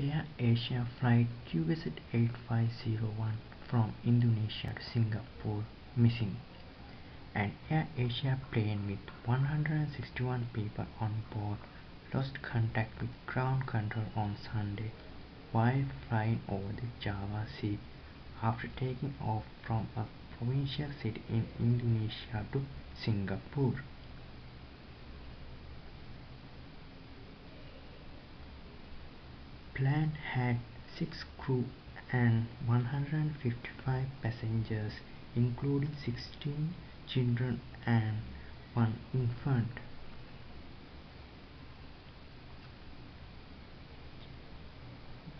Air Asia flight QZ8501 from Indonesia to Singapore missing. An Air Asia plane with 161 people on board lost contact with ground control on Sunday while flying over the Java Sea after taking off from a provincial city in Indonesia to Singapore. The plane had six crew and 155 passengers including 16 children and one infant.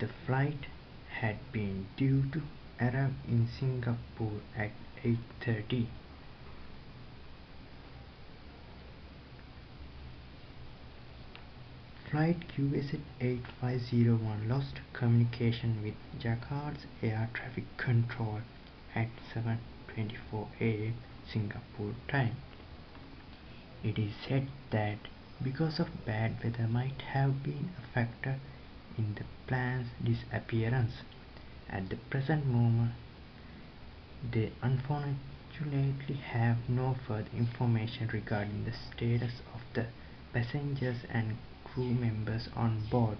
The flight had been due to arrive in Singapore at 8.30. Flight QZ8501 lost communication with Jakarta's air traffic control at 7.24 am Singapore time. It is said that because of bad weather might have been a factor in the plane's disappearance. At the present moment, they unfortunately have no further information regarding the status of the passengers and crew members on board.